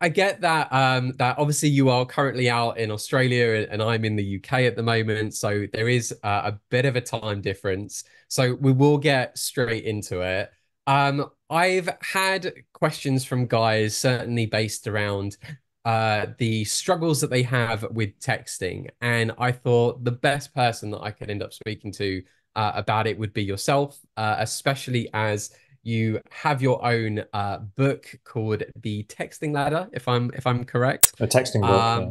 I get that um that obviously you are currently out in Australia and I'm in the UK at the moment, so there is uh, a bit of a time difference. So we will get straight into it. Um, I've had questions from guys certainly based around uh the struggles that they have with texting, and I thought the best person that I could end up speaking to uh, about it would be yourself, uh, especially as you have your own uh, book called The Texting Ladder, if I'm if I'm correct. The texting book. Um, yeah.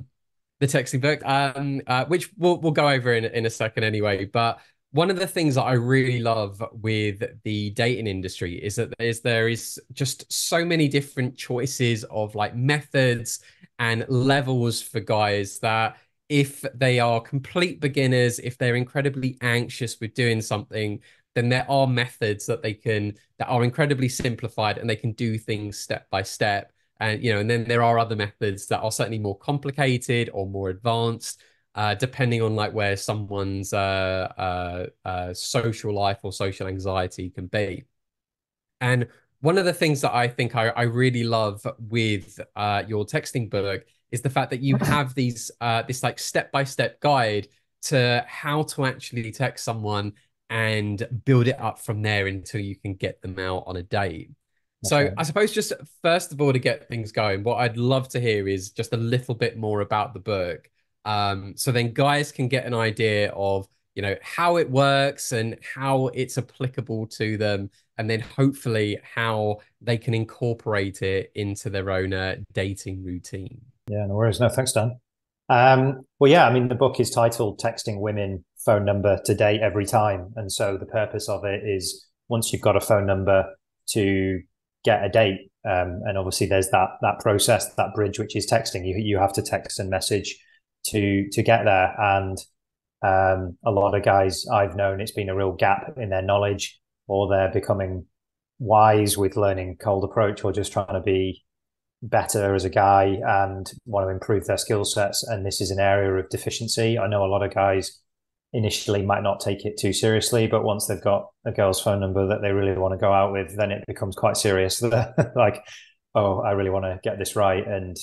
The texting book, um, uh, which we'll we'll go over in in a second anyway. But one of the things that I really love with the dating industry is that is there is just so many different choices of like methods and levels for guys that if they are complete beginners, if they're incredibly anxious with doing something, then there are methods that they can that are incredibly simplified and they can do things step by step. And you know and then there are other methods that are certainly more complicated or more advanced uh, depending on like where someone's uh, uh, uh social life or social anxiety can be. And one of the things that i think i, I really love with uh, your texting book is the fact that you have these uh, this like step by step guide to how to actually text someone and build it up from there until you can get them out on a date. Okay. So I suppose just first of all to get things going, what I'd love to hear is just a little bit more about the book. Um, so then guys can get an idea of you know how it works and how it's applicable to them and then hopefully how they can incorporate it into their own uh, dating routine yeah no worries no thanks dan um, well yeah i mean the book is titled texting women phone number to date every time. And so the purpose of it is once you've got a phone number to get a date, um, and obviously there's that that process, that bridge, which is texting. You you have to text and message to to get there. And um, a lot of guys I've known, it's been a real gap in their knowledge, or they're becoming wise with learning cold approach, or just trying to be better as a guy and want to improve their skill sets. And this is an area of deficiency. I know a lot of guys initially might not take it too seriously, but once they've got a girl's phone number that they really want to go out with, then it becomes quite serious. like, oh, I really want to get this right and,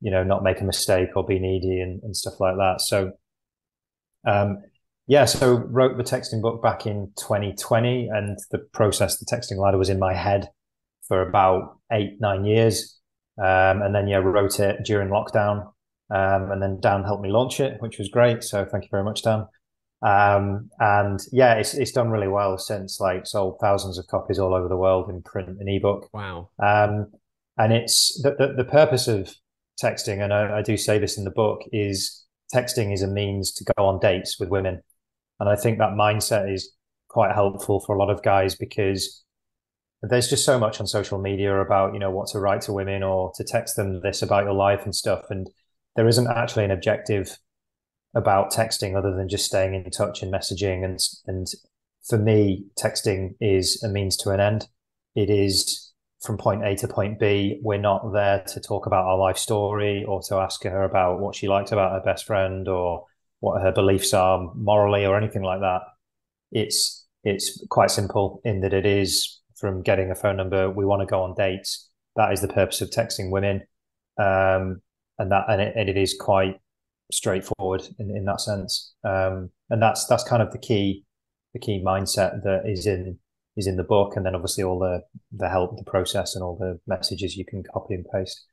you know, not make a mistake or be needy and, and stuff like that. So, um, yeah, so wrote the texting book back in 2020 and the process, the texting ladder was in my head for about eight, nine years. Um, and then, yeah, wrote it during lockdown. Um, and then Dan helped me launch it, which was great. So thank you very much, Dan. Um, and yeah, it's it's done really well since like sold thousands of copies all over the world in print and ebook. Wow. Um, and it's the, the, the purpose of texting, and I, I do say this in the book, is texting is a means to go on dates with women, and I think that mindset is quite helpful for a lot of guys because there's just so much on social media about you know what to write to women or to text them this about your life and stuff, and there isn't actually an objective about texting other than just staying in touch and messaging. And and for me, texting is a means to an end. It is from point A to point B. We're not there to talk about our life story or to ask her about what she likes about her best friend or what her beliefs are morally or anything like that. It's it's quite simple in that it is from getting a phone number. We want to go on dates. That is the purpose of texting women, um, and that and it, and it is quite straightforward in, in that sense. Um, and that's that's kind of the key the key mindset that is in is in the book, and then obviously all the the help, the process, and all the messages you can copy and paste.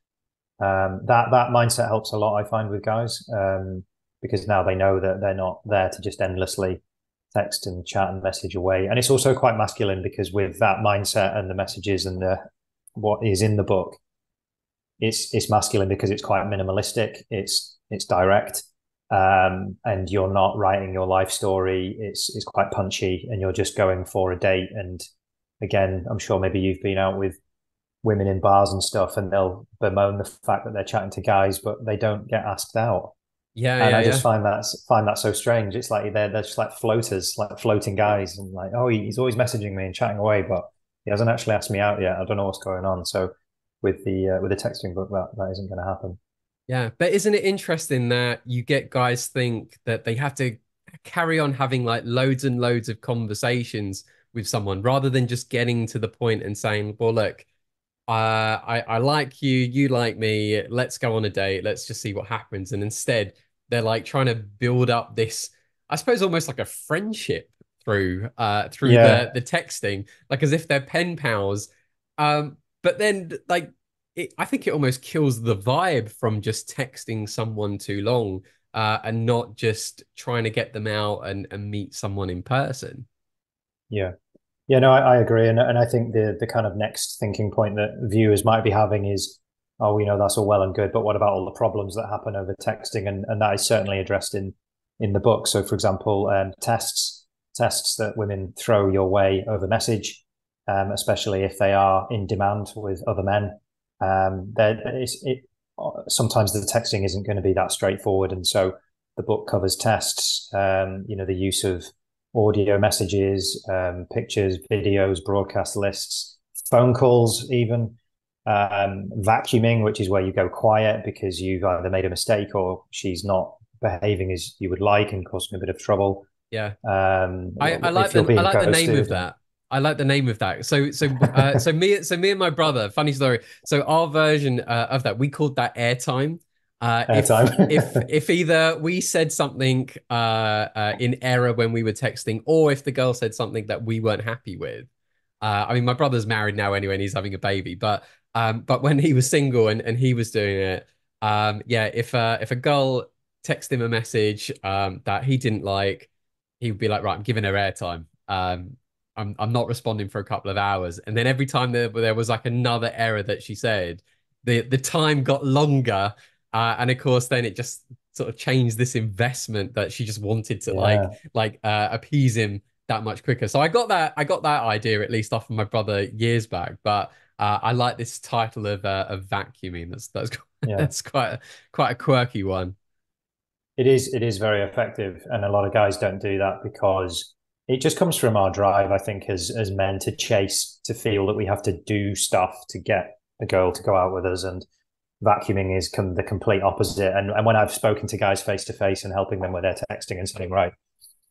Um, that that mindset helps a lot, I find, with guys um, because now they know that they're not there to just endlessly text and chat and message away. And it's also quite masculine because with that mindset and the messages and the what is in the book, it's it's masculine because it's quite minimalistic. It's it's direct, um, and you're not writing your life story. It's it's quite punchy, and you're just going for a date. And again, I'm sure maybe you've been out with women in bars and stuff, and they'll bemoan the fact that they're chatting to guys, but they don't get asked out. Yeah, and yeah, I just yeah. find that find that so strange. It's like they're they're just like floaters, like floating guys, and like oh, he's always messaging me and chatting away, but he hasn't actually asked me out yet. I don't know what's going on. So with the uh, with the texting book, that that isn't going to happen. Yeah, but isn't it interesting that you get guys think that they have to carry on having like loads and loads of conversations with someone rather than just getting to the point and saying, "Well, look, uh, I I like you, you like me. Let's go on a date. Let's just see what happens. And instead, they're like trying to build up this, I suppose, almost like a friendship through uh through Yeah. the the texting, like as if they're pen pals. Um, but then like it, I think it almost kills the vibe from just texting someone too long, uh, and not just trying to get them out and and meet someone in person. Yeah. Yeah, no, I, I agree. And and I think the the kind of next thinking point that viewers might be having is, oh, we know that's all well and good, but what about all the problems that happen over texting? And and that is certainly addressed in in the book. So, for example, um, tests tests that women throw your way over message, um, especially if they are in demand with other men. Um, it, sometimes the texting isn't going to be that straightforward, and so the book covers tests. Um, you know, the use of audio messages, um, pictures, videos, broadcast lists, phone calls, even um, vacuuming, which is where you go quiet because you've either made a mistake or she's not behaving as you would like and causing a bit of trouble. Yeah, um, I, I like the I like the name of that. I like the name of that. So so uh, so me so me and my brother. Funny story. So our version uh, of that we called that airtime. Uh, if, if if either we said something uh, uh, in error when we were texting, or if the girl said something that we weren't happy with. Uh, I mean, my brother's married now anyway, and he's having a baby. But um, but when he was single and, and he was doing it, um, yeah, if uh, if a girl texted him a message um, that he didn't like, he would be like, right, I'm giving her airtime. Um, I'm I'm not responding for a couple of hours. And then every time there, there was like another error that she said, the the time got longer. Uh, and of course, then it just sort of changed this investment that she just wanted to yeah. like like uh, appease him that much quicker. So I got that I got that idea at least off of my brother years back. But uh, I like this title of uh, of vacuuming. That's that's yeah. that's quite a, quite a quirky one. It is it is very effective, and a lot of guys don't do that because it just comes from our drive, I think, as as men to chase, to feel that we have to do stuff to get a girl to go out with us, and vacuuming is com- the complete opposite. And and when I've spoken to guys face to face and helping them with their texting and saying, right,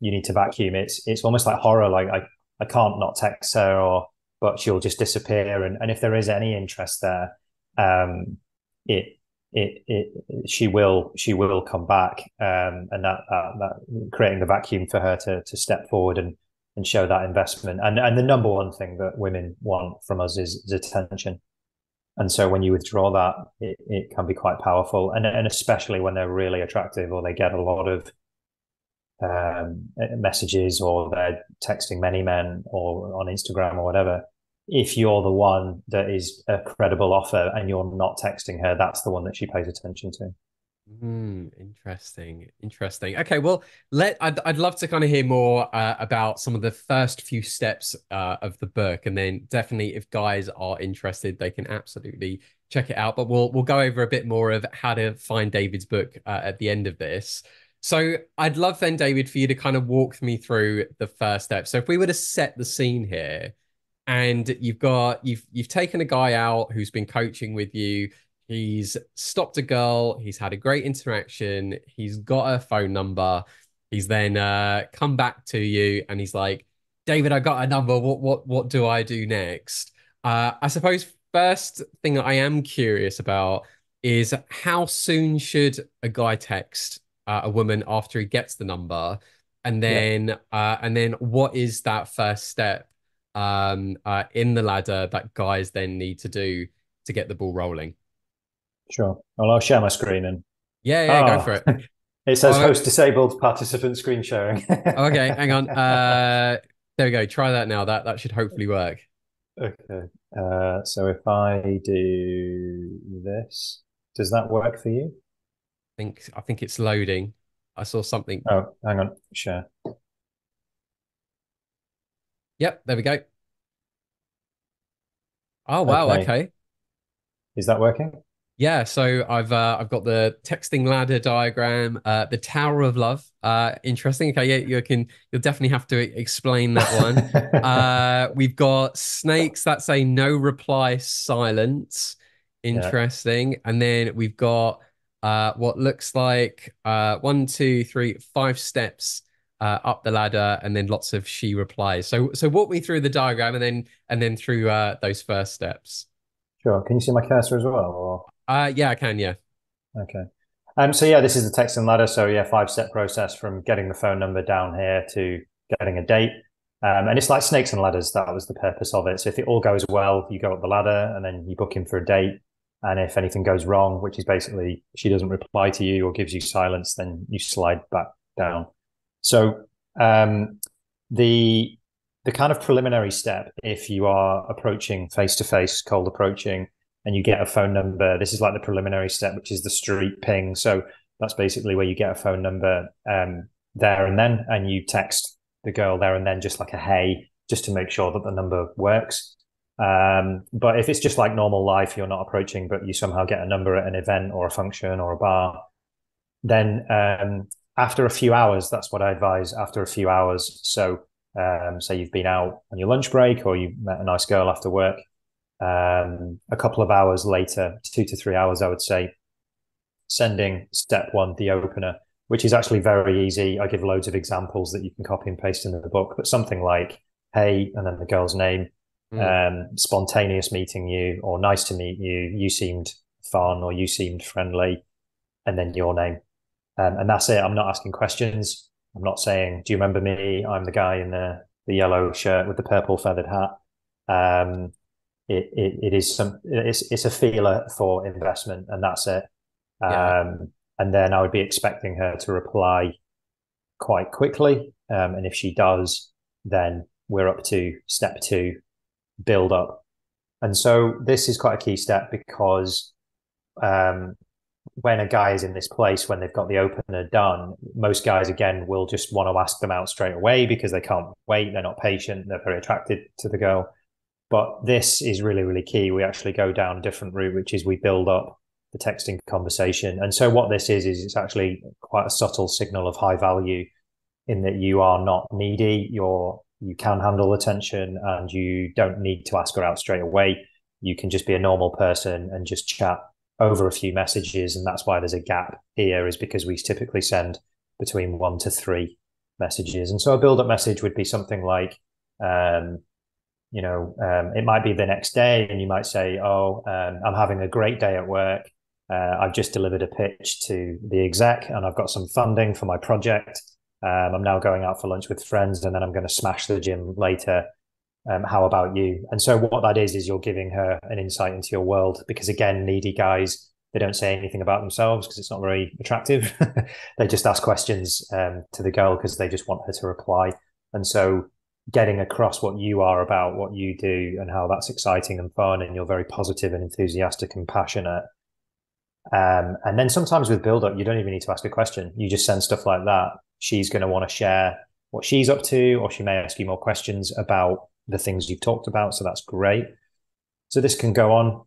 you need to vacuum, it's it's almost like horror. Like I I can't not text her, or but she'll just disappear. And and if there is any interest there, um, it it, it she will she will come back um, and that, that, that creating the vacuum for her to to step forward and and show that investment. And and the number one thing that women want from us is, is attention. And so when you withdraw that it, it can be quite powerful. And and especially when they're really attractive or they get a lot of um, messages or they're texting many men or on Instagram or whatever if you're the one that is a credible offer and you're not texting her, that's the one that she pays attention to. Mm, interesting, interesting. Okay, well, let I'd I'd love to kind of hear more uh, about some of the first few steps uh, of the book, and then definitely if guys are interested, they can absolutely check it out. But we'll we'll go over a bit more of how to find David's book uh, at the end of this. So I'd love then, David, for you to kind of walk me through the first step. So if we were to set the scene here, and you've got you've you've taken a guy out who's been coaching with you. He's stopped a girl. He's had a great interaction. He's got a phone number. He's then uh come back to you and he's like david i got a number. What what what do i do next? Uh i suppose first thing i am curious about is how soon should a guy text uh, a woman after he gets the number? And then yeah. uh and then what is that first step um, uh, in the ladder that guys then need to do to get the ball rolling. Sure. Well, I'll share my screen and. Yeah, yeah, oh. go ah. for it. It says oh, host disabled participant screen sharing. okay, hang on. Uh, there we go. Try that now. That that should hopefully work. Okay. Uh, so if I do this, does that work for you? I think I think it's loading. I saw something. Oh, hang on. Share. Yep, there we go. Oh wow, okay. okay. Is that working? Yeah, so I've uh, I've got the texting ladder diagram, uh, the Tower of Love. Uh, interesting. Okay, yeah, you can you'll definitely have to explain that one. uh, we've got snakes that say no reply, silence. Interesting. Yeah. And then we've got uh, what looks like uh, one, two, three, five steps uh, up the ladder, and then lots of she replies. So so walk me through the diagram, and then and then through uh, those first steps. Sure. Can you see my cursor as well? Or? Uh, yeah, I can. Yeah. Okay. Um, so yeah, this is the texting ladder. So yeah, five step process from getting the phone number down here to getting a date. Um, and it's like snakes and ladders. That was the purpose of it. So if it all goes well, you go up the ladder and then you book in for a date. And if anything goes wrong, which is basically she doesn't reply to you or gives you silence, then you slide back down. So um, the the kind of preliminary step, if you are approaching face to face, cold approaching, and you get a phone number, this is like the preliminary step, which is the street ping. So that's basically where you get a phone number um, there and then, and you text the girl there and then, just like a hey, just to make sure that the number works. Um, but if it's just like normal life, you're not approaching, but you somehow get a number at an event or a function or a bar, then um, after a few hours, that's what I advise. After a few hours, so um, say you've been out on your lunch break or you met a nice girl after work, um, a couple of hours later, two to three hours, I would say, sending step one, the opener, which is actually very easy. I give loads of examples that you can copy and paste into the book, but something like, hey, and then the girl's name, mm. um, spontaneous meeting you, or nice to meet you, you seemed fun, or you seemed friendly, and then your name. Um, and that's it. I'm not asking questions. I'm not saying, do you remember me? I'm the guy in the, the yellow shirt with the purple feathered hat. Um, it, it, it is some, it's, it's a feeler for investment and that's it. Yeah. Um, and then I would be expecting her to reply quite quickly. Um, and if she does, then we're up to step two, build up. And so this is quite a key step because um, when a guy is in this place when they've got the opener done, most guys again will just want to ask them out straight away because they can't wait. They're not patient. They're very attracted to the girl. But this is really, really key. We actually go down a different route, which is we build up the texting conversation. And so what this is is it's actually quite a subtle signal of high value in that you are not needy. You're you can handle attention and you don't need to ask her out straight away. You can just be a normal person and just chat over a few messages, and that's why there's a gap here, is because we typically send between one to three messages. And so a build up message would be something like, um, you know, um, it might be the next day, and you might say, Oh, um, I'm having a great day at work. Uh, I've just delivered a pitch to the exec, and I've got some funding for my project. Um, I'm now going out for lunch with friends, and then I'm going to smash the gym later um, how about you? And so what that is is you're giving her an insight into your world because again, needy guys they don't say anything about themselves because it's not very attractive. they just ask questions um, to the girl because they just want her to reply. And so getting across what you are about, what you do, and how that's exciting and fun, and you're very positive and enthusiastic and passionate. Um, and then sometimes with build up, you don't even need to ask a question. You just send stuff like that. She's going to want to share what she's up to, or she may ask you more questions about the things you've talked about. So that's great. So this can go on.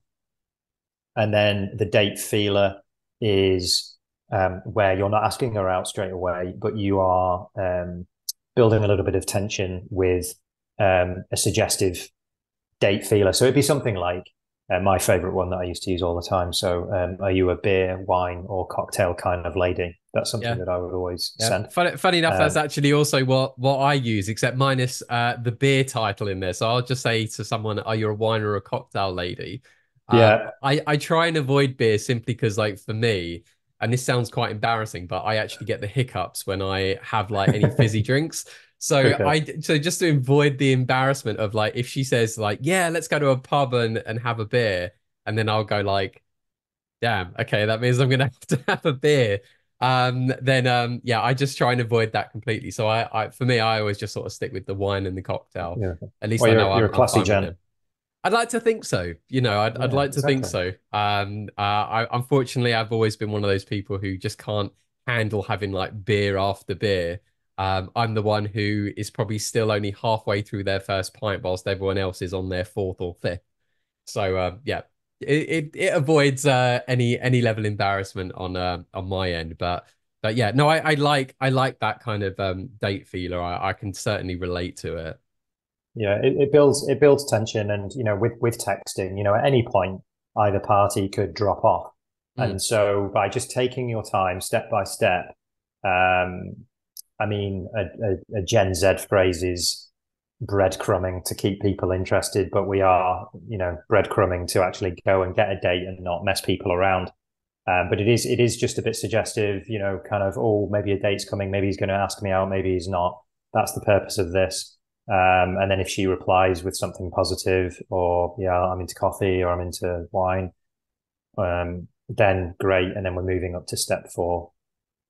And then the date feeler is um, where you're not asking her out straight away, but you are um, building a little bit of tension with um, a suggestive date feeler. So it'd be something like uh, my favorite one that I used to use all the time. So, um, are you a beer, wine, or cocktail kind of lady? That's something yeah. that I would always yeah. send. Funny, funny enough, um, that's actually also what what I use, except minus uh, the beer title in there. So I'll just say to someone, "Are you a wine or a cocktail lady?" Uh, yeah, I I try and avoid beer simply because, like, for me, and this sounds quite embarrassing, but I actually get the hiccups when I have like any fizzy drinks. So okay. I so just to avoid the embarrassment of like if she says like yeah let's go to a pub and and have a beer and then I'll go like damn okay that means I'm gonna have to have a beer um then um yeah I just try and avoid that completely so I, I for me I always just sort of stick with the wine and the cocktail yeah. at least well, I know you're, you're I'm, a classy gent. I'd like to think so. You know, I'd, yeah, I'd like to exactly. think so. Um, uh, I unfortunately I've always been one of those people who just can't handle having like beer after beer. Um, I'm the one who is probably still only halfway through their first pint, whilst everyone else is on their fourth or fifth. So um, yeah, it, it, it avoids uh, any any level embarrassment on uh, on my end. But but yeah, no, I, I like I like that kind of um, date feeler. I, I can certainly relate to it. Yeah, it, it builds it builds tension, and you know, with with texting, you know, at any point either party could drop off, mm. and so by just taking your time, step by step, um, I mean, a, a, a Gen Z phrase is breadcrumbing to keep people interested, but we are, you know, breadcrumbing to actually go and get a date and not mess people around. Um, but it is it is just a bit suggestive, you know, kind of oh maybe a date's coming, maybe he's going to ask me out, maybe he's not. That's the purpose of this. Um, and then if she replies with something positive, or yeah, I'm into coffee or I'm into wine, um, then great. And then we're moving up to step four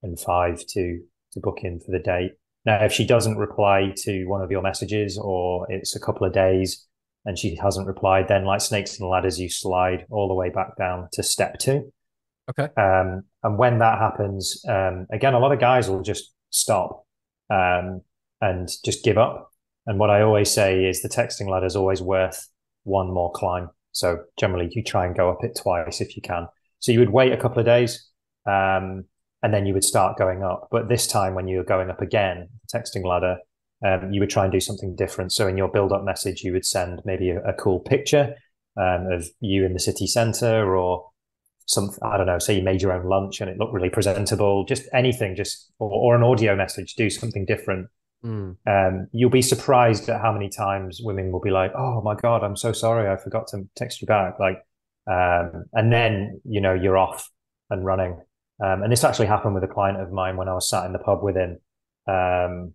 and five to to book in for the date. Now, if she doesn't reply to one of your messages or it's a couple of days and she hasn't replied, then like snakes and ladders, you slide all the way back down to step two. Okay. Um, and when that happens, um, again, a lot of guys will just stop um, and just give up. And what I always say is the texting ladder is always worth one more climb. So generally, you try and go up it twice if you can. So you would wait a couple of days, um, and then you would start going up. But this time, when you were going up again, texting ladder, um, you would try and do something different. So in your build-up message, you would send maybe a, a cool picture um, of you in the city center, or some I don't know, say you made your own lunch and it looked really presentable. Just anything, just or, or an audio message, do something different. Mm. Um, you'll be surprised at how many times women will be like, "Oh my god, I'm so sorry, I forgot to text you back." Like, um, and then you know you're off and running. Um, and this actually happened with a client of mine when I was sat in the pub with him, um,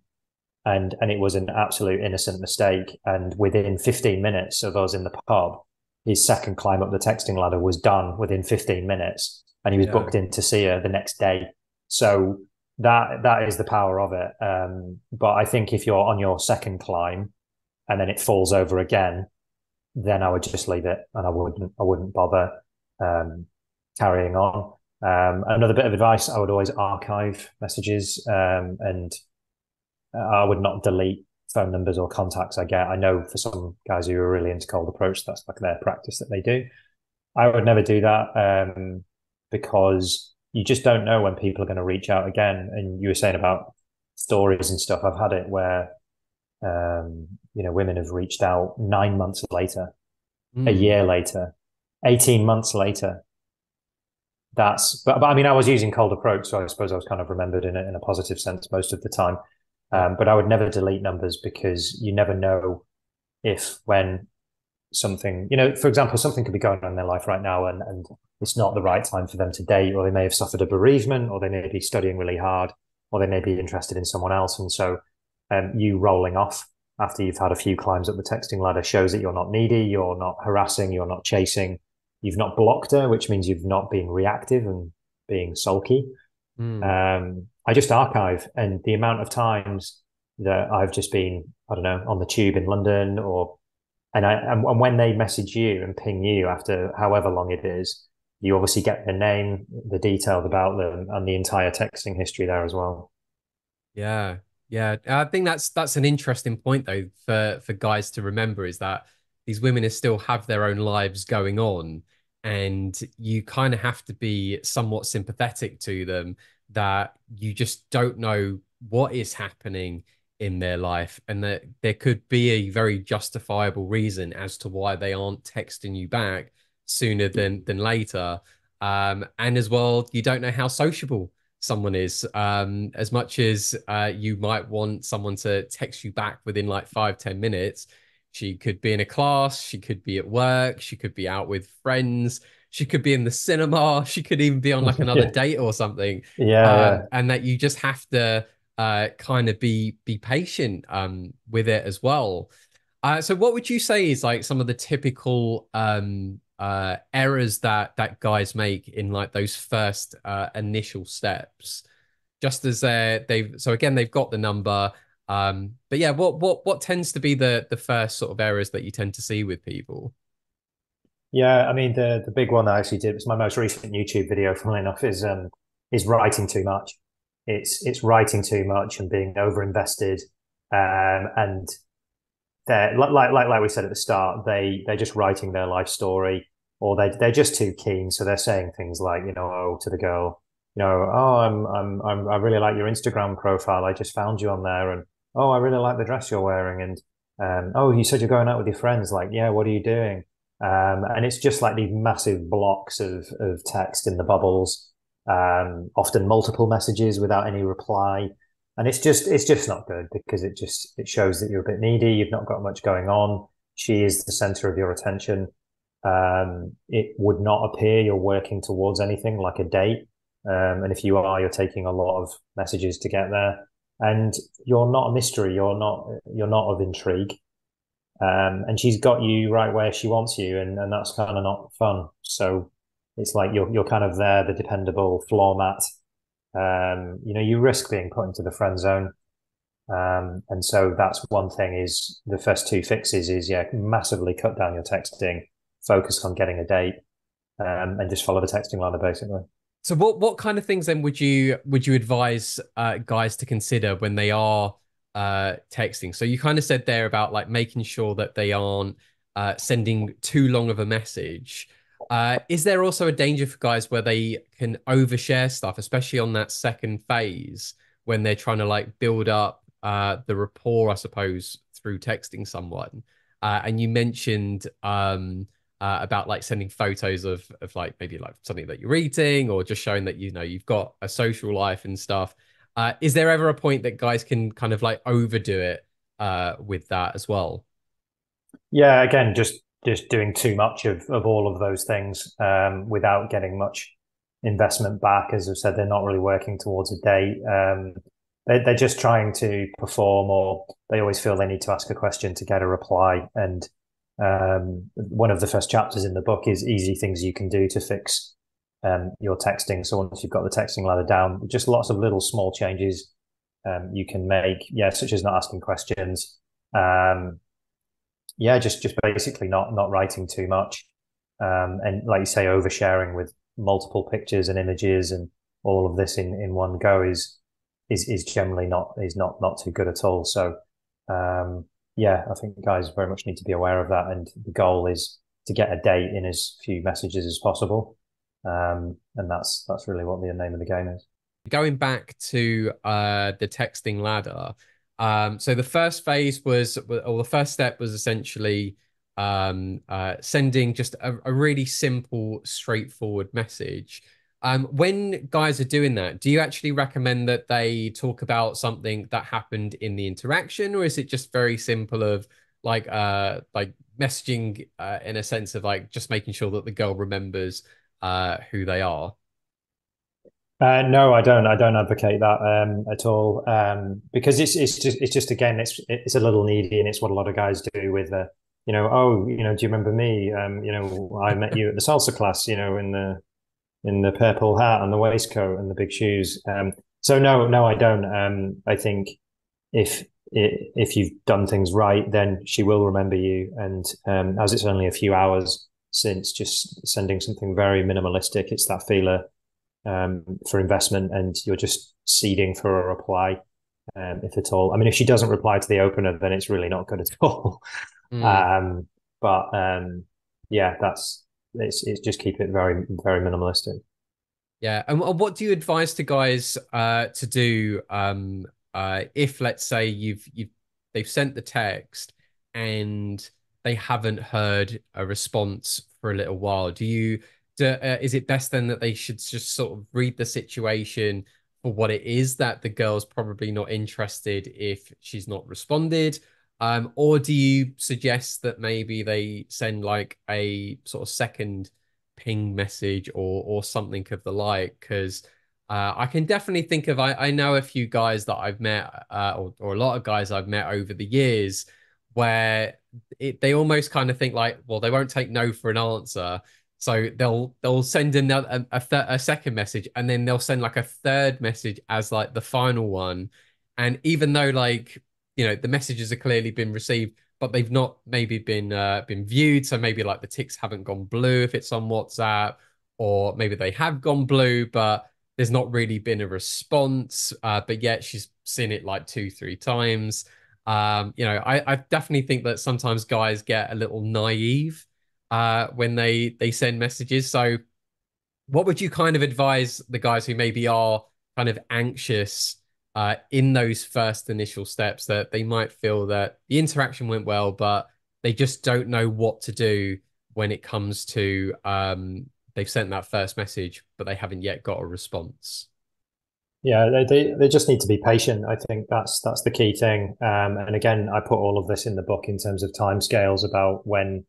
and and it was an absolute innocent mistake. And within 15 minutes of us in the pub, his second climb up the texting ladder was done within 15 minutes, and he was yeah. booked in to see her the next day. So that that is the power of it. Um, but I think if you're on your second climb and then it falls over again, then I would just leave it and I wouldn't I wouldn't bother um, carrying on. Um, another bit of advice: I would always archive messages um, and I would not delete phone numbers or contacts I get. I know for some guys who are really into cold approach, that's like their practice that they do. I would never do that um, because you just don't know when people are going to reach out again. And you were saying about stories and stuff. I've had it where, um, you know, women have reached out nine months later, mm. a year later, 18 months later. That's, but, but I mean, I was using cold approach. So I suppose I was kind of remembered in a, in a positive sense most of the time. Um, but I would never delete numbers because you never know if when something, you know, for example, something could be going on in their life right now and, and it's not the right time for them to date, or they may have suffered a bereavement, or they may be studying really hard, or they may be interested in someone else. And so um, you rolling off after you've had a few climbs up the texting ladder shows that you're not needy, you're not harassing, you're not chasing, you've not blocked her, which means you've not been reactive and being sulky. Mm. Um, I just archive, and the amount of times that I've just been, I don't know, on the tube in London, or and I and, and when they message you and ping you after however long it is, you obviously get the name, the details about them, and the entire texting history there as well. Yeah, yeah. I think that's that's an interesting point though for for guys to remember is that these women still have their own lives going on, and you kind of have to be somewhat sympathetic to them that you just don't know what is happening in their life and that there could be a very justifiable reason as to why they aren't texting you back sooner than than later. Um, and as well you don't know how sociable someone is um, as much as uh, you might want someone to text you back within like five ten minutes she could be in a class she could be at work she could be out with friends she could be in the cinema she could even be on like another date or something yeah, uh, yeah, and that you just have to uh, kind of be be patient um, with it as well. Uh, so what would you say is like some of the typical um, uh, errors that that guys make in like those first uh, initial steps? Just as they they've so again they've got the number um, but yeah what what what tends to be the the first sort of errors that you tend to see with people yeah, I mean the the big one I actually did was my most recent YouTube video. Funnily enough, is um is writing too much. It's it's writing too much and being over invested, um, and they're like like like we said at the start, they they're just writing their life story, or they they're just too keen. So they're saying things like you know oh to the girl, you know oh I'm I'm, I'm I really like your Instagram profile. I just found you on there, and oh I really like the dress you're wearing, and um, oh you said you're going out with your friends. Like yeah, what are you doing? Um, and it's just like these massive blocks of, of text in the bubbles, um, often multiple messages without any reply. and it's just it's just not good because it just it shows that you're a bit needy. You've not got much going on. She is the center of your attention. Um, it would not appear you're working towards anything like a date. Um, and if you are, you're taking a lot of messages to get there. And you're not a mystery. You're not you're not of intrigue. Um, and she's got you right where she wants you, and, and that's kind of not fun. So it's like you're you're kind of there, the dependable floor mat. Um, you know, you risk being put into the friend zone. Um, and so that's one thing is the first two fixes is yeah, massively cut down your texting, focus on getting a date, um, and just follow the texting ladder basically. So what what kind of things then would you would you advise uh, guys to consider when they are uh, texting? So you kind of said there about like making sure that they aren't uh, sending too long of a message. Uh, is there also a danger for guys where they can overshare stuff, especially on that second phase when they're trying to like build up uh, the rapport, I suppose, through texting someone? Uh, and you mentioned um, uh, about like sending photos of of like maybe like something that you're eating or just showing that you know you've got a social life and stuff. Uh, is there ever a point that guys can kind of like overdo it uh, with that as well? Yeah, again, just just doing too much of of all of those things um, without getting much investment back. As I've said, they're not really working towards a date. Um, they, they're just trying to perform, or they always feel they need to ask a question to get a reply, and um, one of the first chapters in the book is easy things you can do to fix um, your texting. So once you've got the texting ladder down, just lots of little small changes um, you can make. Yeah, such as not asking questions. Um, yeah, just just basically not not writing too much, um, and like you say, oversharing with multiple pictures and images and all of this in in one go is is is generally not is not not too good at all. So um, yeah, I think guys very much need to be aware of that. And the goal is to get a date in as few messages as possible. Um, and that's that's really what the name of the game is. Going back to uh, the texting ladder, um, so the first phase was, or the first step was essentially um, uh, sending just a, a really simple, straightforward message. Um, when guys are doing that, do you actually recommend that they talk about something that happened in the interaction, or is it just very simple of like uh like messaging uh, in a sense of like just making sure that the girl remembers uh who they are? Uh, no, I don't. I don't advocate that um, at all um, because it's it's just it's just again it's it's a little needy and it's what a lot of guys do with the you know oh you know do you remember me um, you know I met you at the salsa class you know in the in the purple hat and the waistcoat and the big shoes. Um, so no, no, I don't. Um, I think if if you've done things right, then she will remember you. And um, as it's only a few hours since just sending something very minimalistic, it's that feeler um, for investment, and you're just seeding for a reply, um, if at all. I mean, if she doesn't reply to the opener, then it's really not good at all. Mm. but um, yeah, that's it's it's just keep it very very minimalistic. Yeah, and what do you advise to guys uh, to do um, uh, if, let's say, you've you've they've sent the text and they haven't heard a response for a little while? Do you do, uh, is it best then that they should just sort of read the situation for what it is that the girl's probably not interested if she's not responded? Um, or do you suggest that maybe they send like a sort of second ping message or or something of the like? Because uh, I can definitely think of I, I know a few guys that I've met uh, or or a lot of guys I've met over the years where it, they almost kind of think like, well, they won't take no for an answer. So they'll they'll send another a, a, a second message and then they'll send like a third message as like the final one. And even though like you know the messages have clearly been received but they've not maybe been uh, been viewed. So maybe like the ticks haven't gone blue if it's on whatsapp or maybe they have gone blue but there's not really been a response. Uh, but yet she's seen it like two three times. Um, you know I, I definitely think that sometimes guys get a little naive uh, when they they send messages. So what would you kind of advise the guys who maybe are kind of anxious uh, in those first initial steps that they might feel that the interaction went well, but they just don't know what to do when it comes to um, they've sent that first message, but they haven't yet got a response. Yeah, they, they, they just need to be patient. I think that's that's the key thing. Um, and again, I put all of this in the book in terms of timescales about when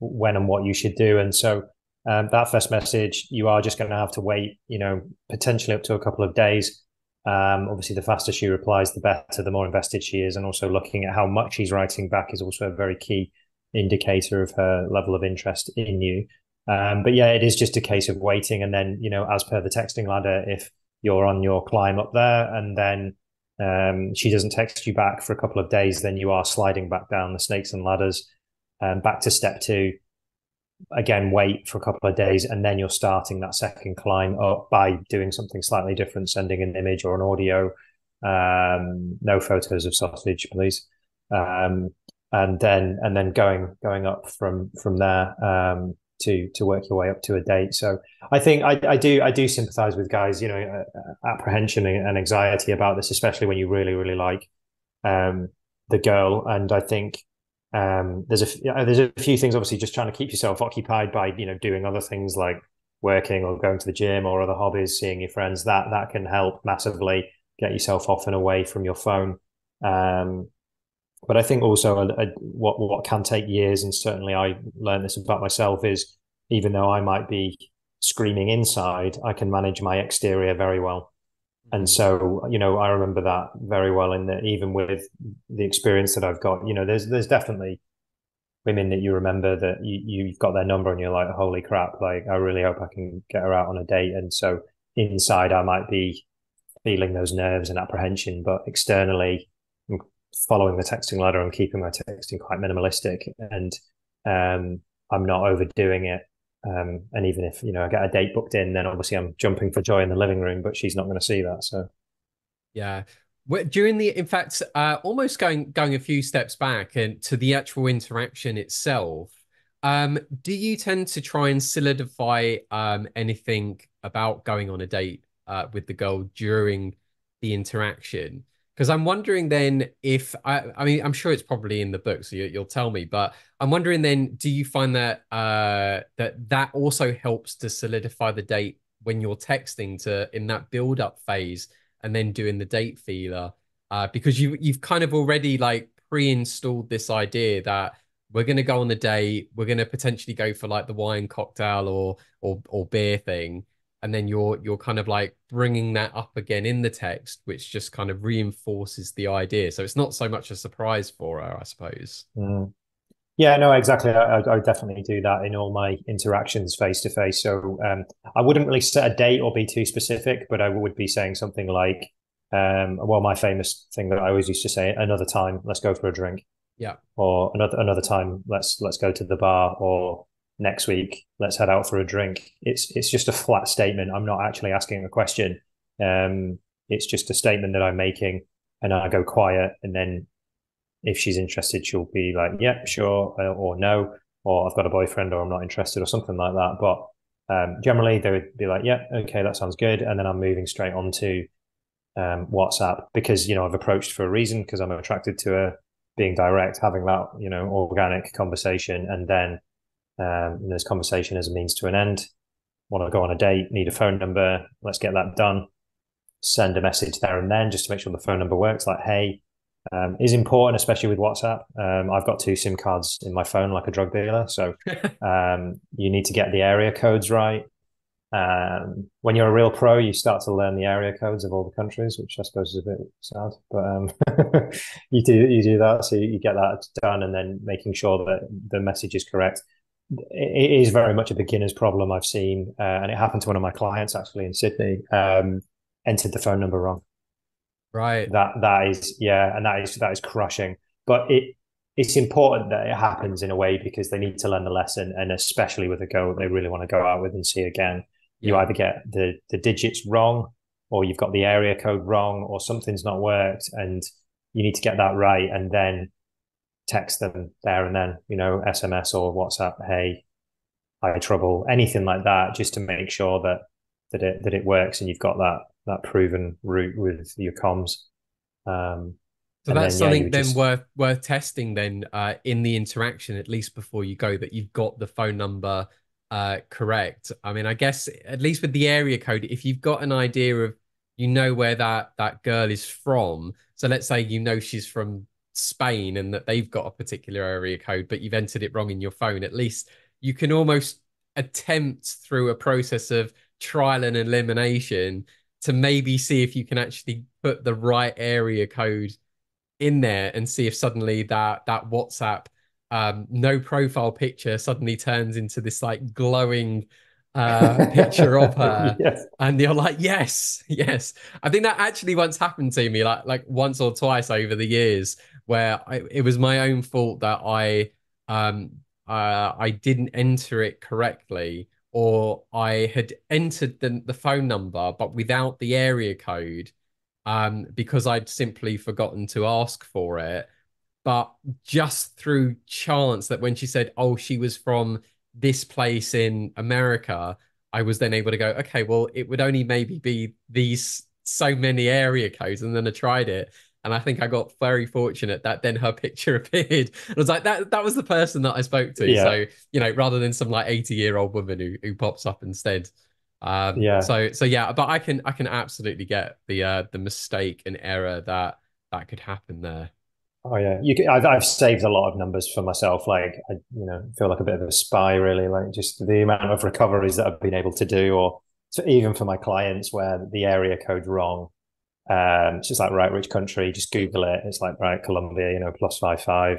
when and what you should do. And so um, that first message, you are just going to have to wait, you know, potentially up to a couple of days. Um, obviously, the faster she replies, the better, the more invested she is. And also looking at how much she's writing back is also a very key indicator of her level of interest in you. Um, but yeah, it is just a case of waiting. And then, you know, as per the texting ladder, if you're on your climb up there and then um, she doesn't text you back for a couple of days, then you are sliding back down the snakes and ladders um, back to step two. Again, wait for a couple of days, and then you're starting that second climb up by doing something slightly different, sending an image or an audio. Um, no photos of sausage, please. Um, and then and then going going up from from there. Um, to to work your way up to a date. So I think I, I do I do sympathise with guys, you know, uh, apprehension and anxiety about this, especially when you really really like um, the girl. And I think um, there's a there's a few things obviously just trying to keep yourself occupied by you know doing other things like working or going to the gym or other hobbies, seeing your friends. That that can help massively get yourself off and away from your phone. Um, but I think also a, a, what what can take years, and certainly I learned this about myself is even though I might be screaming inside, I can manage my exterior very well. And so, you know, I remember that very well. In that, even with the experience that I've got, you know, there's there's definitely women that you remember that you you've got their number and you're like, holy crap! Like, I really hope I can get her out on a date. And so, inside, I might be feeling those nerves and apprehension, but externally, i'm following the texting ladder and keeping my texting quite minimalistic and um, I'm not overdoing it. Um, and even if you know I get a date booked in, then obviously I'm jumping for joy in the living room, but she's not going to see that. So, yeah, during the, in fact, uh, almost going going a few steps back and to the actual interaction itself. Um, do you tend to try and solidify um, anything about going on a date uh, with the girl during the interaction? Because I'm wondering then if I, I mean, I'm sure it's probably in the book, so you, will tell me. But I'm wondering then, do you find that uh, that that also helps to solidify the date when you're texting to in that build up phase and then doing the date feeler? Uh, because you you've kind of already like pre-installed this idea that we're going to go on the date, we're going to potentially go for like the wine cocktail or or or beer thing and then you're you're kind of like bringing that up again in the text which just kind of reinforces the idea. So it's not so much a surprise for her i suppose. Mm. yeah no exactly. I, I, definitely do that in all my interactions face to face so um, i wouldn't really set a date or be too specific but i would be saying something like um, well my famous thing that i always used to say another time let's go for a drink. Yeah. Or another another time let's let's go to the bar or next week let's head out for a drink. It's it's just a flat statement. I'm not actually asking a question. Um it's just a statement that i'm making and i go quiet and then if she's interested she'll be like yeah sure uh, or no or i've got a boyfriend or i'm not interested or something like that. But um, generally they would be like yeah okay that sounds good and then i'm moving straight on to um, whatsapp because you know i've approached for a reason because i'm attracted to her being direct having that you know organic conversation and then um, and there's conversation as a means to an end. Want to go on a date? Need a phone number? Let's get that done. Send a message there and then just to make sure the phone number works. Like, hey, um, is important, especially with WhatsApp. Um, I've got two SIM cards in my phone, like a drug dealer. So um, you need to get the area codes right. Um, when you're a real pro, you start to learn the area codes of all the countries, which I suppose is a bit sad, but um, you do you do that, so you get that done, and then making sure that the message is correct it is very much a beginner's problem I've seen, uh, and it happened to one of my clients actually in Sydney. Um, entered the phone number wrong. Right. That that is yeah, and that is that is crushing. But it it's important that it happens in a way because they need to learn the lesson, and especially with a girl they really want to go out with and see again. Yeah. You either get the the digits wrong, or you've got the area code wrong, or something's not worked, and you need to get that right, and then text them there and then, you know, SMS or WhatsApp, hey, I had trouble, anything like that, just to make sure that that it that it works and you've got that that proven route with your comms. Um, so that's then, something yeah, then just... worth worth testing then uh, in the interaction at least before you go that you've got the phone number uh, correct. I mean, I guess at least with the area code, if you've got an idea of you know where that that girl is from. So let's say you know she's from Spain and that they've got a particular area code, but you've entered it wrong in your phone. At least you can almost attempt through a process of trial and elimination to maybe see if you can actually put the right area code in there and see if suddenly that that WhatsApp um, no profile picture suddenly turns into this like glowing uh, picture of her, yes. and you're like, yes, yes. I think that actually once happened to me, like like once or twice over the years, where I, it was my own fault that I um uh, I didn't enter it correctly, or I had entered the the phone number but without the area code, um because I'd simply forgotten to ask for it. But just through chance that when she said, "Oh, she was from," this place in America, I was then able to go, okay, well, it would only maybe be these so many area codes. And then I tried it. And I think I got very fortunate that then her picture appeared. I was like, that that was the person that I spoke to. Yeah. So, you know, rather than some like 80 year old woman who, who pops up instead. Um, yeah. So so yeah, but I can I can absolutely get the uh the mistake and error that that could happen there. Oh yeah, you can, I've I've saved a lot of numbers for myself. Like I, you know, feel like a bit of a spy, really. Like just the amount of recoveries that I've been able to do, or even for my clients where the area code's wrong. Um, it's just like right, which country? Just Google it. It's like right, Colombia. You know, plus five five.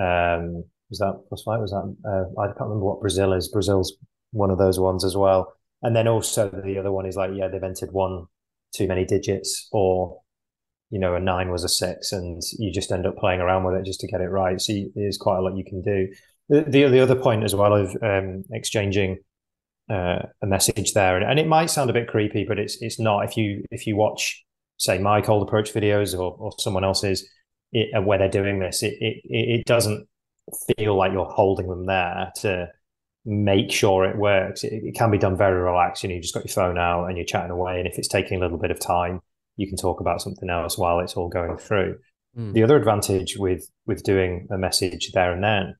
Um, was that plus five? Was that? Uh, I can't remember what Brazil is. Brazil's one of those ones as well. And then also the other one is like, yeah, they've entered one too many digits, or you know, a nine was a six, and you just end up playing around with it just to get it right. So there's quite a lot you can do. The the, the other point as well of um, exchanging uh, a message there, and, and it might sound a bit creepy, but it's it's not. If you if you watch, say, my cold approach videos or or someone else's, it, uh, where they're doing this, it, it it doesn't feel like you're holding them there to make sure it works. It, it can be done very relaxed. You know, you just got your phone out and you're chatting away, and if it's taking a little bit of time you can talk about something else while it's all going through. Mm. The other advantage with with doing a message there and then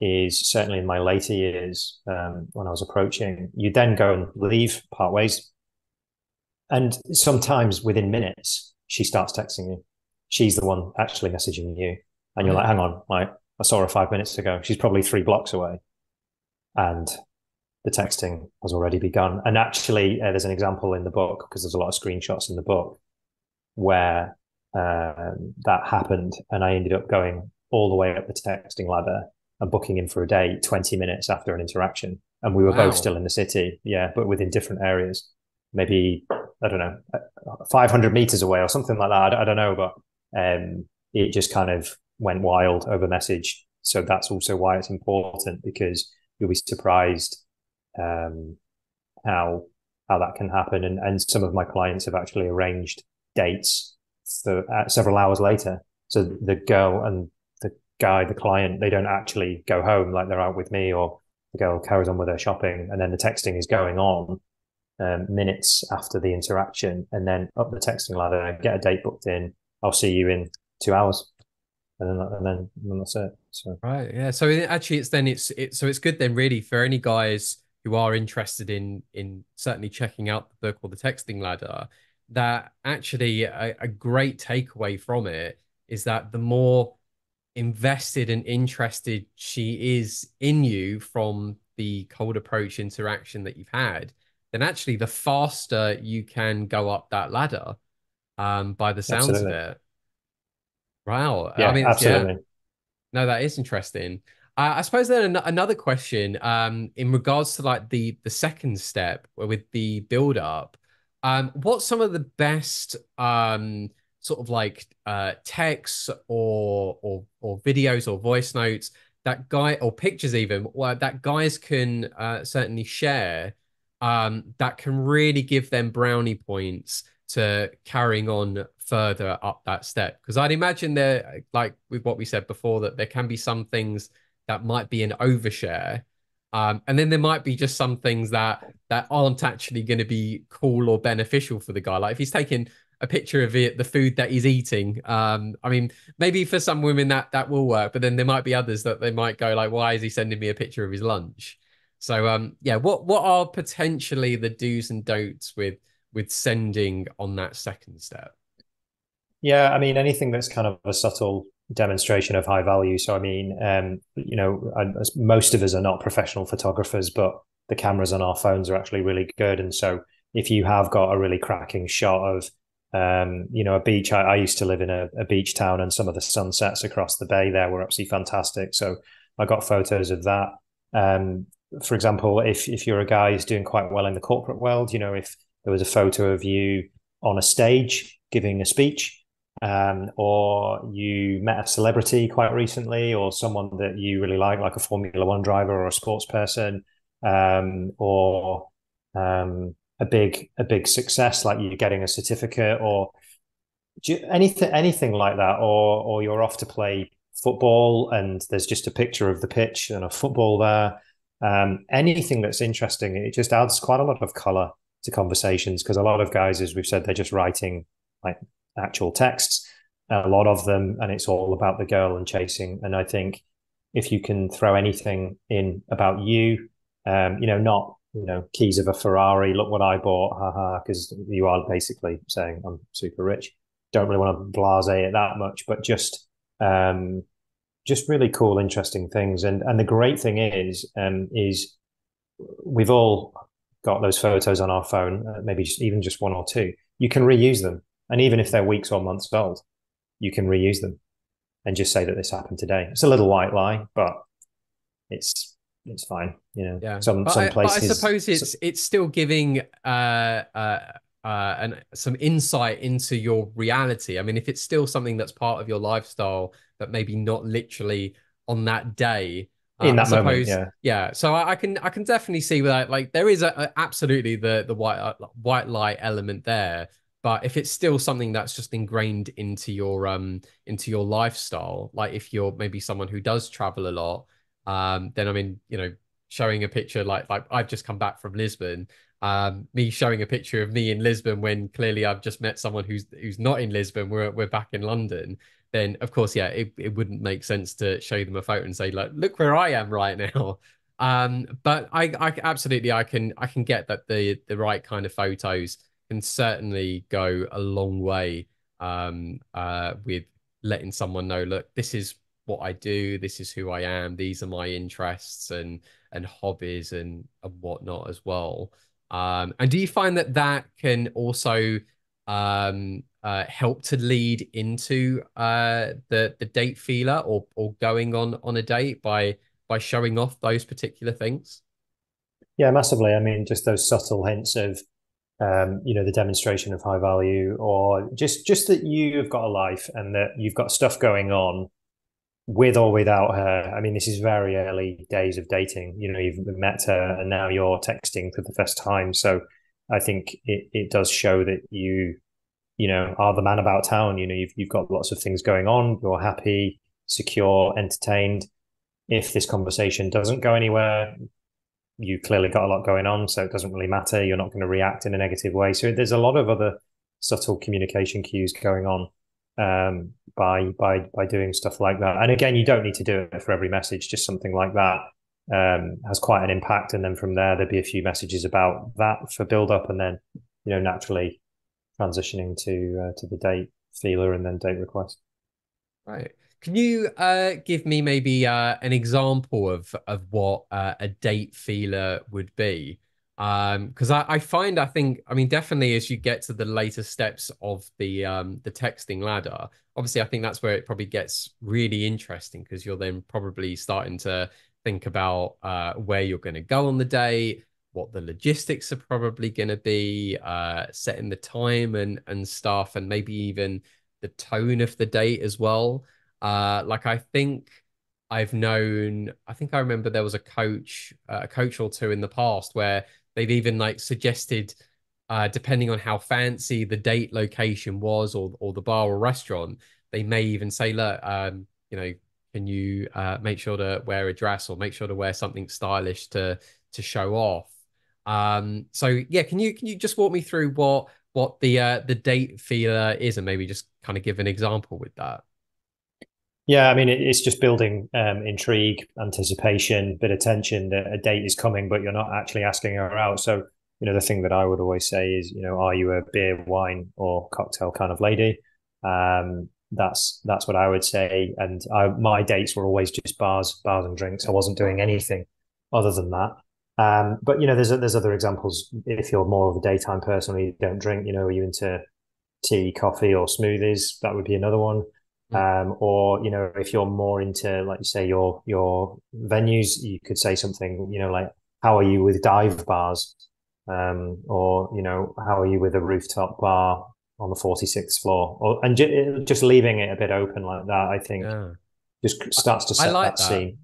is certainly in my later years um, when I was approaching, you then go and leave part ways, and sometimes within minutes she starts texting you. She's the one actually messaging you, and you're like, "Hang on, like I saw her five minutes ago. She's probably three blocks away," and the texting has already begun. And actually, uh, there's an example in the book because there's a lot of screenshots in the book where uh, that happened, and I ended up going all the way up the texting ladder and booking in for a date 20 minutes after an interaction, and we were wow. both still in the city, yeah, but within different areas, maybe I don't know, uh, 500 meters away or something like that. I, I don't know, but um, it just kind of went wild over message. So that's also why it's important because you'll be surprised um, how how that can happen. And and some of my clients have actually arranged dates for uh, several hours later. So the girl and the guy, the client, they don't actually go home like they're out with me, or the girl carries on with her shopping, and then the texting is going on um, minutes after the interaction, and then up the texting ladder, and get a date booked in. I'll see you in two hours and then and then, and that's it. So right, yeah. So actually, it's then it's it. So it's good then, really, for any guys who are interested in in certainly checking out the book or the texting ladder that actually a, a great takeaway from it is that the more invested and interested she is in you from the cold approach interaction that you've had then actually the faster you can go up that ladder um by the sounds absolutely. of it wow yeah, i mean absolutely yeah. no that is interesting uh, I suppose then another question um, in regards to like the the second step with the build up. Um, what's some of the best um, sort of like uh, texts or or or videos or voice notes that guy or pictures even well, that guys can uh, certainly share um, that can really give them brownie points to carrying on further up that step because I'd imagine there like with what we said before that there can be some things that might be an overshare. Um, and then there might be just some things that that aren't actually going to be cool or beneficial for the guy. Like if he's taking a picture of it, the food that he's eating. Um, I mean, maybe for some women that that will work, but then there might be others that they might go like, "Why is he sending me a picture of his lunch?" So, um, yeah, what what are potentially the do's and don'ts with with sending on that second step? Yeah, I mean anything that's kind of a subtle demonstration of high value. So I mean, um, you know, I, most of us are not professional photographers, but the cameras on our phones are actually really good. And so if you have got a really cracking shot of um, you know, a beach. I, I used to live in a, a, beach town, and some of the sunsets across the bay there were absolutely fantastic. So I got photos of that. Um, for example, if if you're a guy who's doing quite well in the corporate world, you know, if there was a photo of you on a stage giving a speech, um, or you met a celebrity quite recently, or someone that you really like, like a Formula One driver or a sports person, um, or um, a big a big success, like you're getting a certificate or anything anything like that, or or you're off to play football and there's just a picture of the pitch and a football there. Um, anything that's interesting, it just adds quite a lot of color to conversations because a lot of guys, as we've said, they're just writing like actual texts, a lot of them, and it's all about the girl and chasing. And I think if you can throw anything in about you, um, you know, not you know, keys of a Ferrari. Look what I bought, haha. Because you are basically saying I'm super rich. Don't really want to blase it that much, but just um, just really cool, interesting things. And and the great thing is, um, is we've all got those photos on our phone, uh, maybe just even just one or two. You can reuse them, and even if they're weeks or months old, you can reuse them, and just say that this happened today. It's a little white lie, but it's it's fine. You know, yeah. Some but some I, places. I suppose it's it's still giving uh uh uh and some insight into your reality. I mean, if it's still something that's part of your lifestyle, but maybe not literally on that day. Uh, In that suppose, moment, yeah, yeah. So I, I, can I can definitely see that. Like there is a, a absolutely the the white uh, white light element there, but if it's still something that's just ingrained into your um into your lifestyle like if you're maybe someone who does travel a lot um, then I mean, you know, showing a picture like like I've just come back from Lisbon. Um, me showing a picture of me in Lisbon when clearly I've just met someone who's who's not in Lisbon. We're we're back in London. Then of course, yeah, it, it wouldn't make sense to show them a photo and say like, look where I am right now. Um, but I, I absolutely I can I can get that the the right kind of photos can certainly go a long way um, uh, with letting someone know, look, this is what I do. This is who I am. These are my interests and and hobbies and and whatnot as well. Um, and do you find that that can also um, uh, help to lead into uh, the the date feeler or or going on on a date by by showing off those particular things? Yeah, massively. I mean, just those subtle hints of um, you know, the demonstration of high value, or just just that you've got a life and that you've got stuff going on with or without her. I mean, this is very early days of dating. You know, you've met her and now you're texting for the first time. So I think it, it does show that you, you know, are the man about town. You know, you've, you've got lots of things going on. You're happy, secure, entertained. If this conversation doesn't go anywhere, you clearly got a lot going on. So it doesn't really matter. You're not going to react in a negative way. So there's a lot of other subtle communication cues going on um, by by by doing stuff like that. And again, you don't need to do it for every message. Just something like that um, has quite an impact, and then from there, there'd be a few messages about that for build up, and then you know naturally transitioning to uh, to the date feeler and then date request. Right. Can you uh, give me maybe uh, an example of of what uh, a date feeler would be? Um because I, I find i think i mean definitely as you get to the later steps of the um the texting ladder obviously i think that's where it probably gets really interesting because you're then probably starting to think about uh where you're going to go on the day what the logistics are probably going to be uh setting the time and and stuff and maybe even the tone of the date as well. Uh like i think I've known, I think I remember there was a coach, uh, a coach or two in the past where They've even like suggested, uh, depending on how fancy the date location was or or the bar or restaurant, they may even say, look, um, you know, can you uh, make sure to wear a dress or make sure to wear something stylish to to show off. Um, so yeah, can you can you just walk me through what what the uh, the date feeler is and maybe just kind of give an example with that? Yeah, I mean, it's just building um, intrigue, anticipation, bit of tension that a date is coming, but you're not actually asking her out. So you know, the thing that I would always say is, you know, are you a beer, wine, or cocktail kind of lady? Um, that's that's what I would say. And I, my dates were always just bars, bars and drinks. I wasn't doing anything other than that. Um, but you know, there's there's other examples. If you're more of a daytime person, or you don't drink, you know, are you into tea, coffee, or smoothies? That would be another one. Um, or you know, if you're more into, like you say, your your venues, you could say something, you know, like how are you with dive bars, um, or you know, how are you with a rooftop bar on the 46th floor, or and j- just leaving it a bit open like that, I think, yeah. just starts to set like that, that, scene.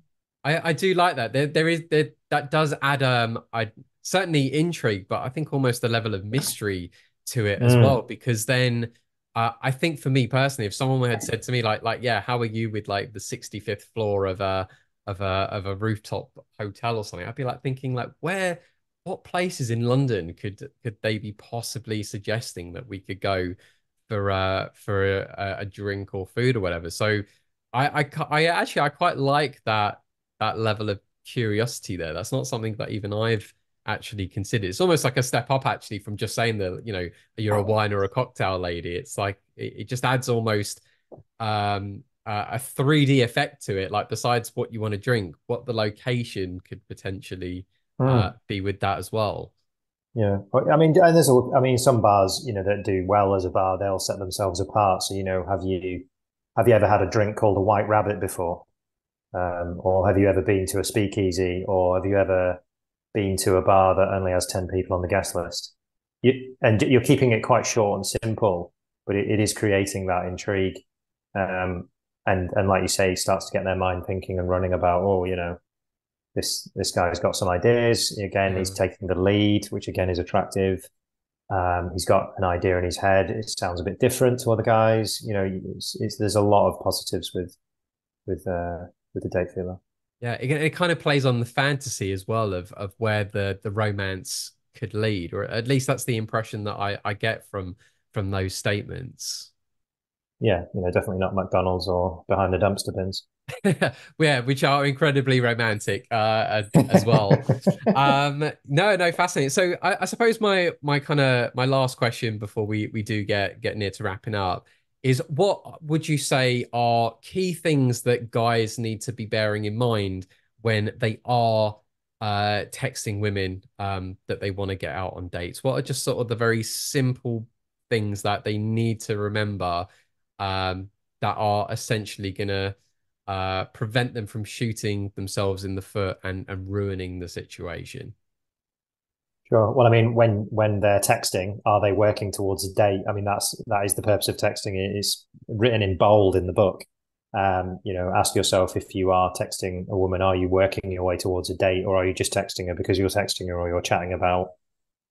I I do like that. There there is there that does add um I certainly intrigue, but I think almost a level of mystery to it as mm. well because then uh, I think for me personally, if someone had said to me like, like, yeah, how are you with like the 65th floor of a of a of a rooftop hotel or something, I'd be like thinking like, where, what places in London could could they be possibly suggesting that we could go for uh for a, a drink or food or whatever? So I, I I actually I quite like that that level of curiosity there. That's not something that even I've actually considered. It's almost like a step up actually from just saying that, you know, you're a wine or a cocktail lady. It's like it, it just adds almost um uh, a 3D effect to it. Like besides what you want to drink, what the location could potentially mm. uh, be with that as well. Yeah, I mean, and there's a, I mean, some bars, you know, that do well as a bar, they'll set themselves apart. So, you know, have you have you ever had a drink called a White Rabbit before? Um, or have you ever been to a speakeasy? Or have you ever been to a bar that only has 10 people on the guest list. You, and you're keeping it quite short and simple, but it, it is creating that intrigue. Um, and, and like you say, it starts to get their mind thinking and running about, oh, you know, this, this guy's got some ideas. Again, yeah. he's taking the lead, which again is attractive. Um, he's got an idea in his head. It sounds a bit different to other guys. You know, it's, it's, there's a lot of positives with, with, uh, with the date feeler. Yeah, it, it kind of plays on the fantasy as well of of where the the romance could lead, or at least that's the impression that I I get from from those statements. Yeah, you know, definitely not McDonald's or behind the dumpster bins. yeah, which are incredibly romantic uh, as well. um, no, no, fascinating. So I, I suppose my my kind of my last question before we we do get get near to wrapping up is what would you say are key things that guys need to be bearing in mind when they are uh, texting women um, that they want to get out on dates? What are just sort of the very simple things that they need to remember um, that are essentially going to uh, prevent them from shooting themselves in the foot and, and ruining the situation? Sure. Well, I mean, when when they're texting, are they working towards a date? I mean, that's that is the purpose of texting. It is written in bold in the book. Um, you know, ask yourself if you are texting a woman, are you working your way towards a date, or are you just texting her because you're texting her, or you're chatting about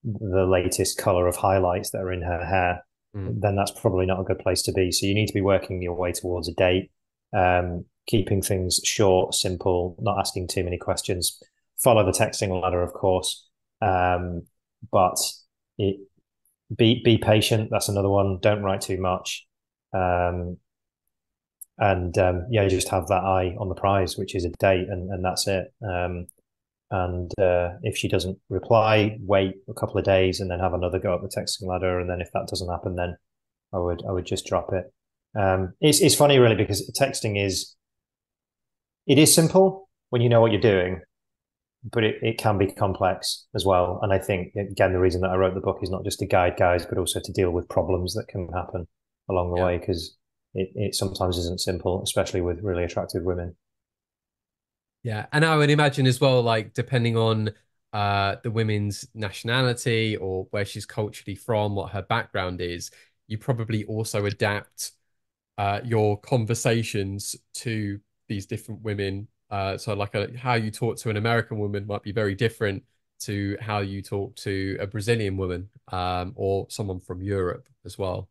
the latest color of highlights that are in her hair? Mm. Then that's probably not a good place to be. So you need to be working your way towards a date, um, keeping things short, simple, not asking too many questions. Follow the texting ladder, of course. Um, but it, be be patient. That's another one. Don't write too much. Um, and um, yeah, just have that eye on the prize, which is a date, and, and that's it. Um, and uh, if she doesn't reply, wait a couple of days and then have another go at the texting ladder. And then if that doesn't happen, then I would I would just drop it. Um, it's it's funny really because texting is it is simple when you know what you're doing, but it, it can be complex as well. And I think, again, the reason that I wrote the book is not just to guide guys, but also to deal with problems that can happen along the yeah. way because it, it sometimes isn't simple, especially with really attractive women. Yeah. And I would imagine as well, like, depending on uh, the women's nationality or where she's culturally from, what her background is, you probably also adapt uh, your conversations to these different women uh, so like a, how you talk to an American woman might be very different to how you talk to a Brazilian woman um, or someone from Europe as well.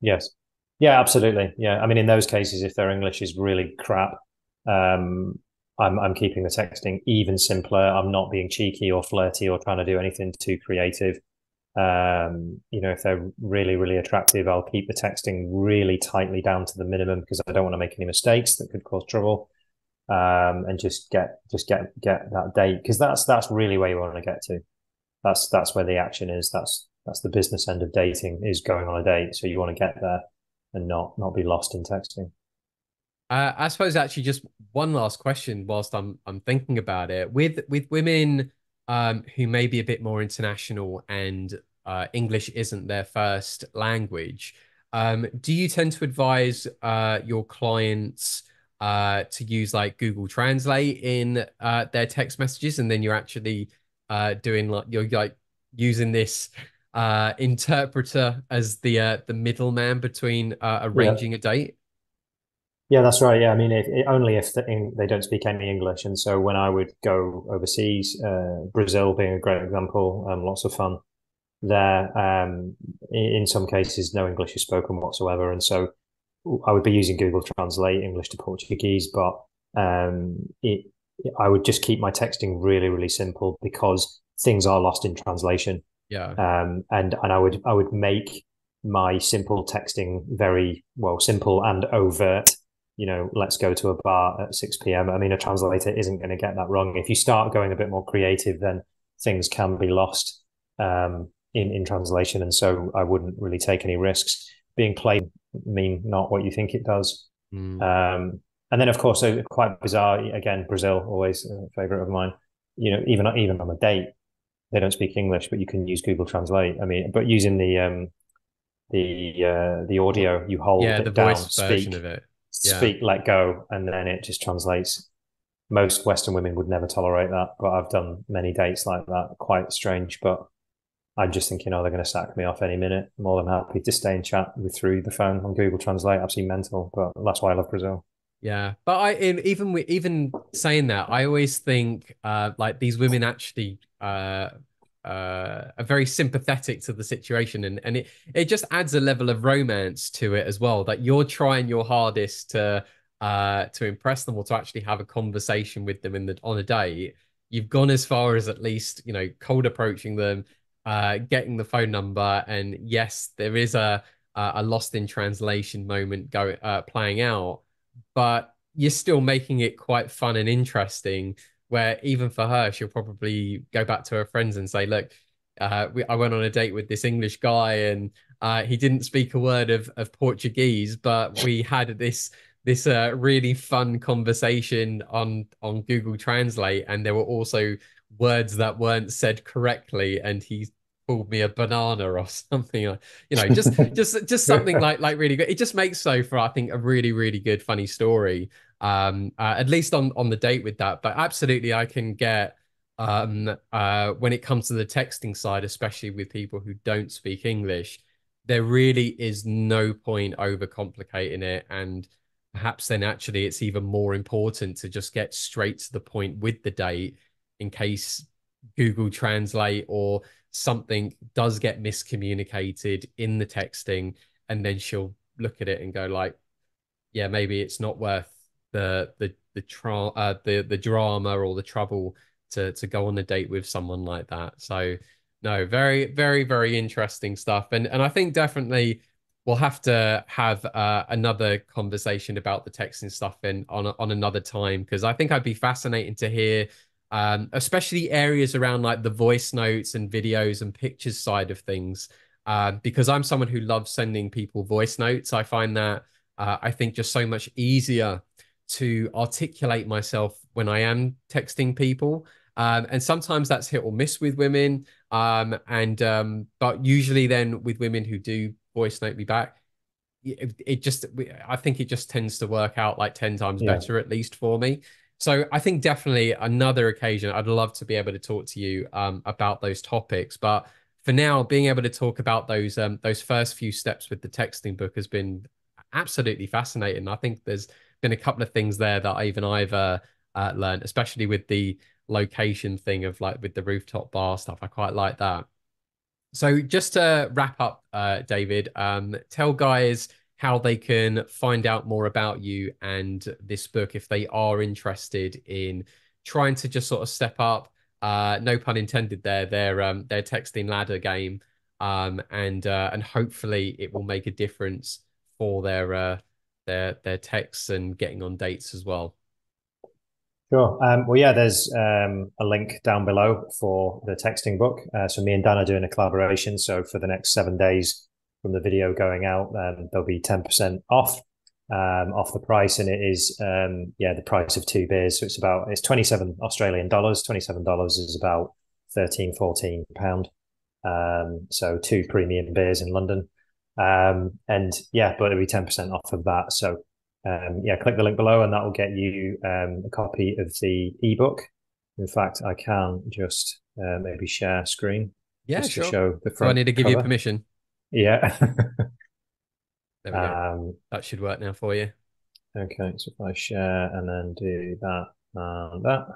Yes. Yeah, absolutely. Yeah. I mean, in those cases, if their English is really crap, um, I'm, I'm keeping the texting even simpler. I'm not being cheeky or flirty or trying to do anything too creative. Um, you know, if they're really, really attractive, I'll keep the texting really tightly down to the minimum because I don't want to make any mistakes that could cause trouble um, and just get just get get that date because that's that's really where you want to get to. that's that's where the action is. That's that's the business end of dating is going on a date. So you want to get there and not not be lost in texting. Uh, I suppose actually just one last question whilst I'm I'm thinking about it with with women um, who may be a bit more international and uh, English isn't their first language. Um, do you tend to advise uh, your clients uh, to use like Google Translate in uh, their text messages, and then you're actually uh, doing like you're like using this uh, interpreter as the uh, the middleman between uh, arranging yeah. a date? Yeah, that's right. Yeah, I mean, if, only if the, they don't speak any English. And so when I would go overseas, uh, Brazil being a great example, um, lots of fun there. Um, in, in some cases, no English is spoken whatsoever, and so I would be using Google Translate English to Portuguese, but um, it, I would just keep my texting really, really simple because things are lost in translation. Yeah. Um, and and I would I would make my simple texting very well simple and overt. You know, let's go to a bar at six p.m. I mean, a translator isn't going to get that wrong. If you start going a bit more creative, then things can be lost um, in in translation, and so I wouldn't really take any risks. Being plain mean not what you think it does. Mm. Um, and then, of course, quite bizarre. Again, Brazil always a favorite of mine. You know, even even on a date, they don't speak English, but you can use Google Translate. I mean, but using the um, the uh, the audio, you hold yeah, the down, voice speak, version of it. Yeah. Speak, let go, and then it just translates. Most Western women would never tolerate that, but I've done many dates like that. Quite strange, but I'm just thinking, oh, they're going to sack me off any minute. more than happy to stay in chat with through the phone on Google Translate. Absolutely mental, but that's why I love Brazil. Yeah, but I even even saying that, I always think uh, like these women actually uh, uh, are very sympathetic to the situation, and and it it just adds a level of romance to it as well. That you're trying your hardest to uh to impress them or to actually have a conversation with them in the on a date. You've gone as far as at least you know cold approaching them, uh, getting the phone number, and yes, there is a a lost in translation moment going uh, playing out but you're still making it quite fun and interesting. Where even for her, she'll probably go back to her friends and say, "Look, uh, we, I went on a date with this English guy, and uh, he didn't speak a word of, of Portuguese, but we had this this uh, really fun conversation on on Google Translate, and there were also words that weren't said correctly, and he called me a banana or something you know just just just something like like really good. It just makes so for i think a really really good funny story um uh, at least on on the date with that. But absolutely i can get um uh when it comes to the texting side especially with people who don't speak english there really is no point overcomplicating it. And perhaps then actually it's even more important to just get straight to the point with the date in case google translate or something does get miscommunicated in the texting and then she'll look at it and go like yeah maybe it's not worth the the the tra- uh, the the drama or the trouble to to go on a date with someone like that. So no very very very interesting stuff. And and i think definitely we'll have to have uh, another conversation about the texting stuff in on on another time because i think i'd be fascinating to hear um, especially areas around like the voice notes and videos and pictures side of things. Uh, because I'm someone who loves sending people voice notes. I find that uh, I think just so much easier to articulate myself when I am texting people. Um, and sometimes that's hit or miss with women. Um, and um, but usually then with women who do voice note me back, it, it just I think it just tends to work out like 10 times yeah. better at least for me. So I think definitely another occasion I'd love to be able to talk to you um, about those topics. But for now, being able to talk about those um, those first few steps with the texting book has been absolutely fascinating. I think there's been a couple of things there that even I've uh, uh, learned, especially with the location thing of like with the rooftop bar stuff. I quite like that. So just to wrap up, uh, David, um, tell guys how they can find out more about you and this book if they are interested in trying to just sort of step up uh no pun intended there their um their texting ladder game um and uh and hopefully it will make a difference for their uh their their texts and getting on dates as well Sure. Um, well, yeah, there's um, a link down below for the texting book. Uh, so me and Dan are doing a collaboration. So for the next seven days from the video going out, um, there'll be 10% off um, off the price. And it is, um, yeah, the price of two beers. So it's about, it's 27 Australian dollars. $27 is about 13, 14 pound. Um, so two premium beers in London. Um, and yeah, but it'll be 10% off of that. So um, yeah, click the link below and that will get you um, a copy of the ebook. In fact, I can just uh, maybe share screen. Yeah, sure. show the front. Do I need to give cover. you permission? Yeah. there we go. Um, that should work now for you. Okay, so if I share and then do that and that.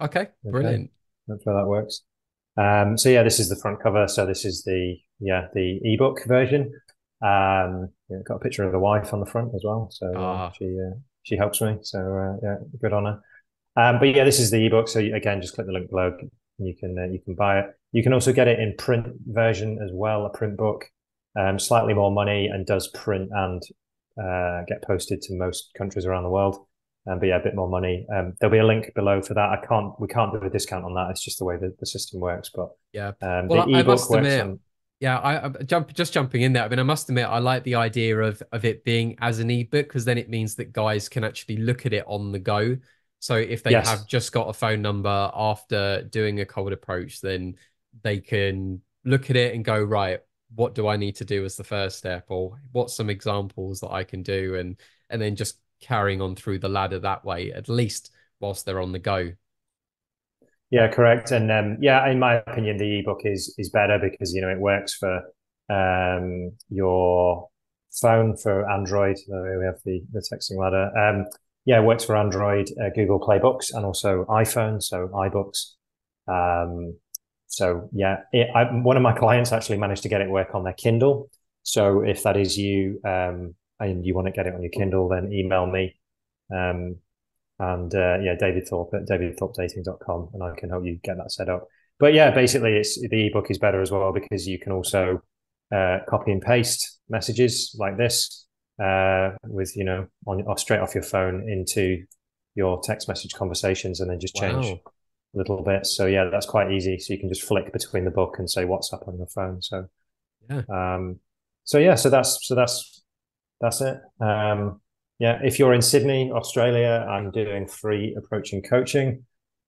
Okay, brilliant. Hopefully that works. Um, so yeah, this is the front cover. So this is the yeah the ebook version. Um, yeah, got a picture of the wife on the front as well. So uh, ah. she uh, she helps me. So uh, yeah, good on her. Um, but yeah, this is the ebook. So again, just click the link below. You can uh, you can buy it. You can also get it in print version as well, a print book. Um, slightly more money and does print and uh, get posted to most countries around the world. Um, but yeah, a bit more money. Um, there'll be a link below for that. I can't, we can't do a discount on that. It's just the way that the system works. But yeah, um, well, the I, ebook I works admit, on, yeah, I, I jump just jumping in there. I mean, I must admit, I like the idea of of it being as an ebook because then it means that guys can actually look at it on the go. So if they yes. have just got a phone number after doing a cold approach, then they can look at it and go right. What do I need to do as the first step, or what's some examples that I can do, and and then just carrying on through the ladder that way, at least whilst they're on the go. Yeah, correct. And um, yeah, in my opinion, the ebook is is better because you know it works for um, your phone for Android. we have the the texting ladder. Um, yeah, it works for Android, uh, Google Play Books, and also iPhone, so iBooks. Um, so yeah, it, I, one of my clients actually managed to get it work on their Kindle. So if that is you um, and you want to get it on your Kindle, then email me. Um, and uh, yeah, David Thorpe at davidthorpedating.com, and I can help you get that set up. But yeah, basically, it's the ebook is better as well because you can also uh, copy and paste messages like this uh, with you know on or straight off your phone into your text message conversations, and then just change wow. Little bit. So yeah, that's quite easy. So you can just flick between the book and say WhatsApp on your phone. So yeah, um, so yeah, so that's so that's that's it. Um, yeah, if you're in Sydney, Australia, I'm doing free approaching coaching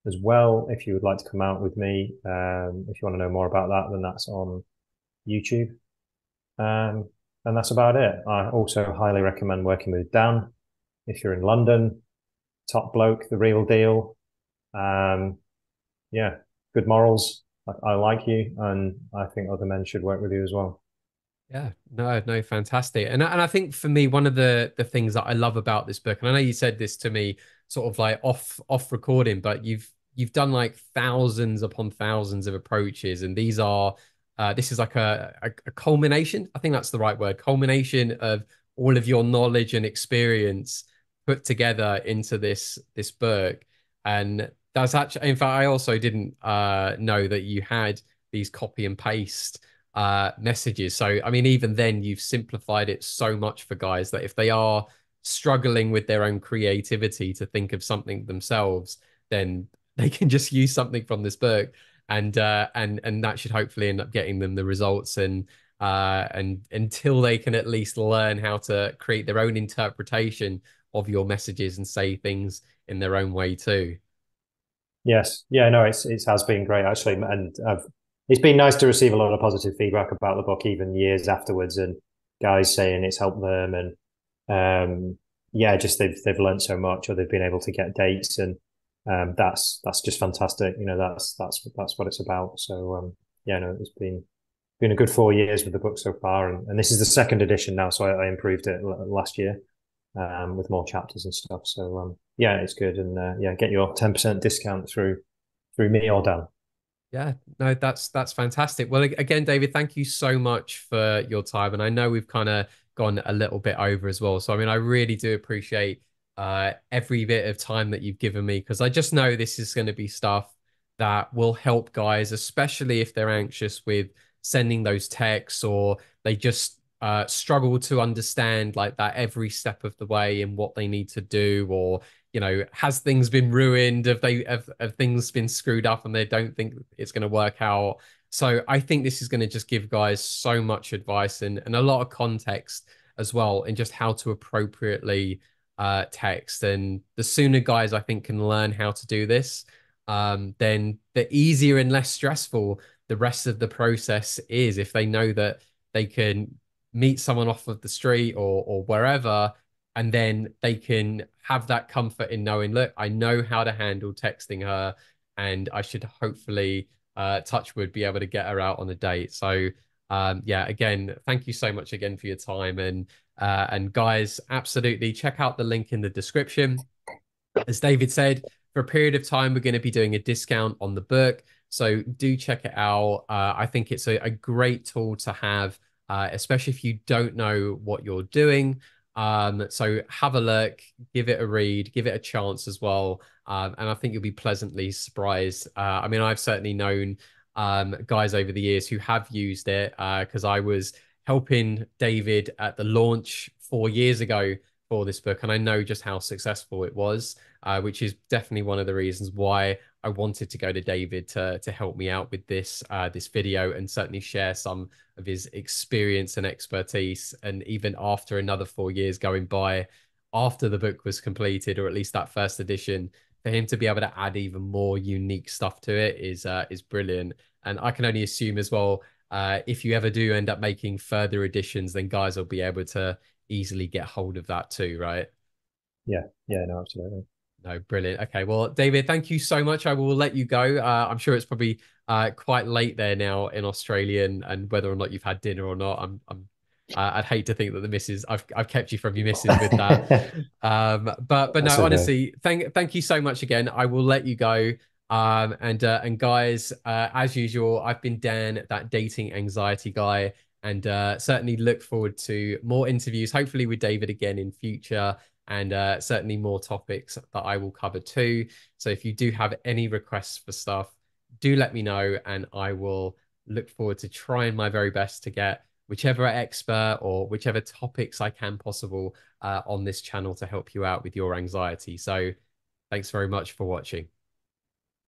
as well. If you would like to come out with me, um, if you want to know more about that, then that's on YouTube. Um, and that's about it. I also highly recommend working with Dan if you're in London. Top bloke, the real deal. Um, yeah, good morals. I, I like you, and I think other men should work with you as well. Yeah, no, no, fantastic. And and I think for me, one of the the things that I love about this book, and I know you said this to me sort of like off off recording, but you've you've done like thousands upon thousands of approaches, and these are uh, this is like a, a, a culmination. I think that's the right word, culmination of all of your knowledge and experience put together into this this book. And that's actually, in fact, I also didn't uh, know that you had these copy and paste uh, messages. So, I mean, even then, you've simplified it so much for guys that if they are struggling with their own creativity to think of something themselves, then they can just use something from this book, and uh, and and that should hopefully end up getting them the results. And uh, and until they can at least learn how to create their own interpretation of your messages and say things in their own way too. Yes, yeah, no, it's it has been great actually, and I've it's been nice to receive a lot of positive feedback about the book, even years afterwards, and guys saying it's helped them, and um, yeah, just they've they've learned so much, or they've been able to get dates, and um, that's that's just fantastic. You know, that's that's that's what it's about. So um, yeah, no, it's been been a good four years with the book so far, and, and this is the second edition now, so I, I improved it last year um, with more chapters and stuff. So um, yeah, it's good, and uh, yeah, get your ten percent discount through through me or Dan. Yeah, no, that's that's fantastic. Well, again, David, thank you so much for your time, and I know we've kind of gone a little bit over as well. So, I mean, I really do appreciate uh, every bit of time that you've given me because I just know this is going to be stuff that will help guys, especially if they're anxious with sending those texts or they just uh, struggle to understand like that every step of the way and what they need to do or you know has things been ruined? Have they have, have things been screwed up and they don't think it's going to work out? So i think this is going to just give guys so much advice and, and a lot of context as well in just how to appropriately uh, text. And the sooner guys i think can learn how to do this um, then the easier and less stressful the rest of the process is if they know that they can meet someone off of the street or or wherever and then they can have that comfort in knowing look i know how to handle texting her and i should hopefully uh touchwood be able to get her out on a date. So um yeah again thank you so much again for your time and uh and guys absolutely check out the link in the description. As david said for a period of time we're going to be doing a discount on the book so do check it out. Uh, i think it's a, a great tool to have uh, especially if you don't know what you're doing um, so have a look, give it a read, give it a chance as well. Um, and I think you'll be pleasantly surprised. Uh, I mean, I've certainly known um, guys over the years who have used it because uh, I was helping David at the launch four years ago for this book, and I know just how successful it was, uh, which is definitely one of the reasons why I wanted to go to David to to help me out with this uh, this video and certainly share some of his experience and expertise. And even after another four years going by, after the book was completed, or at least that first edition, for him to be able to add even more unique stuff to it is uh, is brilliant. And I can only assume as well, uh, if you ever do end up making further editions, then guys will be able to easily get hold of that too, right? Yeah, yeah, no, absolutely. No, brilliant. Okay, well, David, thank you so much. I will let you go. Uh, I'm sure it's probably uh, quite late there now in Australia, and, and whether or not you've had dinner or not, I'm, I'm uh, I'd hate to think that the missus I've I've kept you from your missus with that. um, but but no, okay. honestly, thank thank you so much again. I will let you go. Um, and uh, and guys, uh, as usual, I've been Dan, that dating anxiety guy, and uh, certainly look forward to more interviews, hopefully with David again in future and uh, certainly more topics that I will cover too. So if you do have any requests for stuff, do let me know, and I will look forward to trying my very best to get whichever expert or whichever topics I can possible uh, on this channel to help you out with your anxiety. So thanks very much for watching.